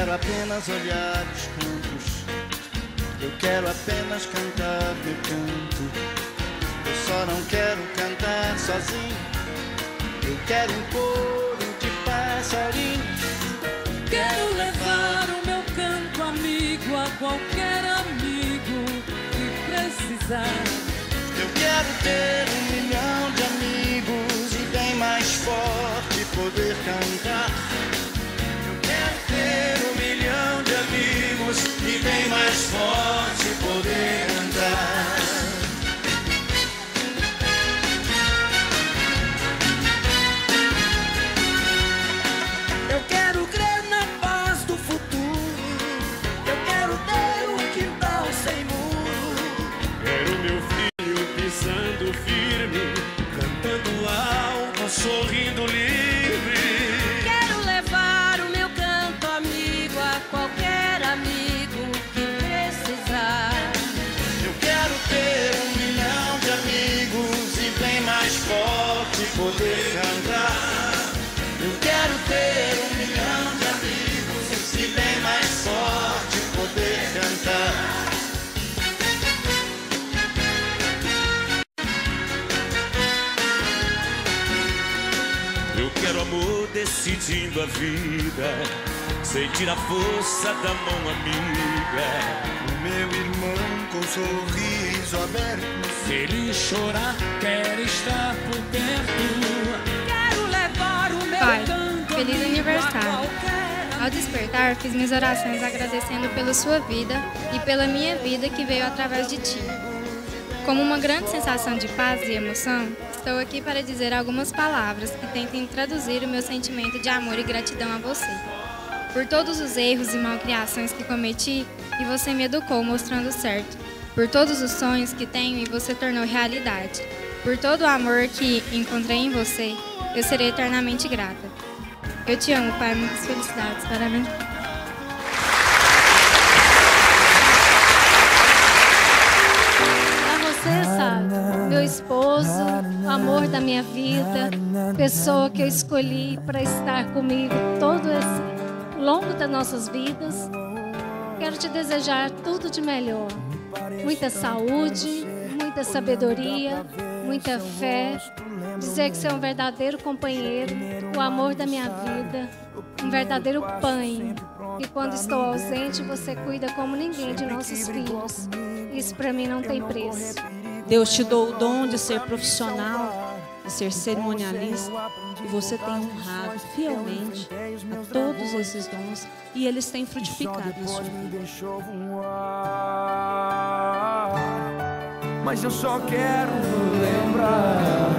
quero apenas olhar os campos. Eu quero apenas cantar meu canto. Eu só não quero cantar sozinho. Eu quero um coro de passarinhos. Quero levar o meu canto amigo a qualquer amigo que precisar. Eu quero ter sorrindo Eu quero amor decidindo a vida, sentir a força da mão amiga. O meu irmão com sorriso aberto. Se ele chorar, quero estar por perto. Quero levar o meu Pai, canto feliz aniversário. Ao despertar, fiz minhas orações agradecendo pela sua vida e pela minha vida que veio através de ti. Como uma grande sensação de paz e emoção, estou aqui para dizer algumas palavras que tentem traduzir o meu sentimento de amor e gratidão a você. Por todos os erros e malcriações que cometi e você me educou mostrando certo. Por todos os sonhos que tenho e você tornou realidade. Por todo o amor que encontrei em você, eu serei eternamente grata. Eu te amo, pai. Muitas felicidades. Parabéns. Da minha vida, pessoa que eu escolhi para estar comigo todo esse longo das nossas vidas. Quero te desejar tudo de melhor. Muita saúde, muita sabedoria, muita fé. Dizer que você é um verdadeiro companheiro, o amor da minha vida, um verdadeiro pai. E quando estou ausente, você cuida como ninguém de nossos filhos. Isso para mim não tem preço. Deus te deu o dom de ser profissional, ser cerimonialista, e você tem honrado fielmente a todos esses dons e eles têm frutificado na sua vida. Mas eu só quero lembrar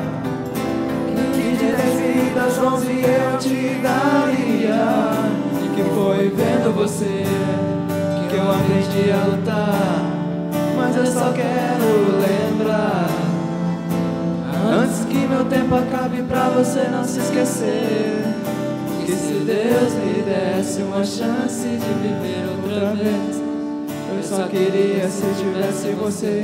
que de dez vidas tempo acabe pra você não se esquecer. Que se Deus me desse uma chance de viver outra vez. Eu só queria se tivesse você.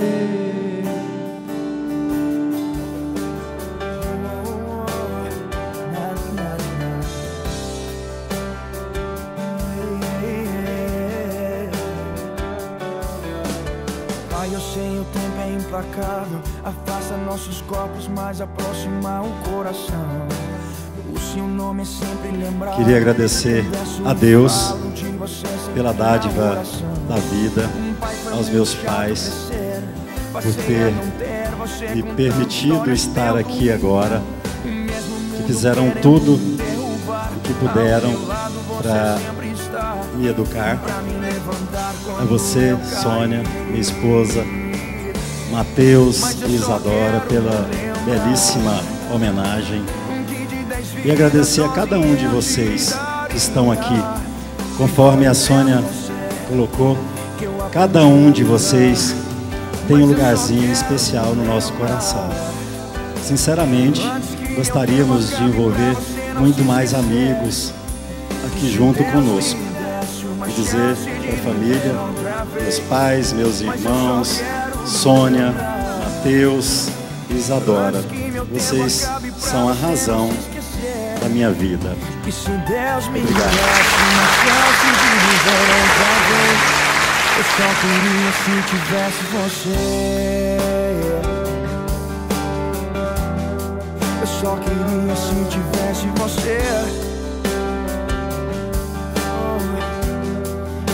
O tempo é implacável. Afasta nossos corpos, mas aproxima o coração. O seu nome é sempre lembrado. Queria agradecer a Deus pela dádiva da vida, aos meus pais, por ter me permitido estar aqui agora, que fizeram tudo o que puderam para me educar. A você, Sônia, minha esposa, Mateus e Isadora, pela belíssima homenagem. E agradecer a cada um de vocês que estão aqui. Conforme a Sônia colocou, cada um de vocês tem um lugarzinho especial no nosso coração. Sinceramente, gostaríamos de envolver muito mais amigos aqui junto conosco. E dizer para a família, meus pais, meus irmãos, Sônia, Mateus e Isadora, vocês são a razão da minha vida. Obrigado. de só queria se tivesse você. Eu só queria se tivesse você.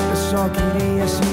Eu só queria se.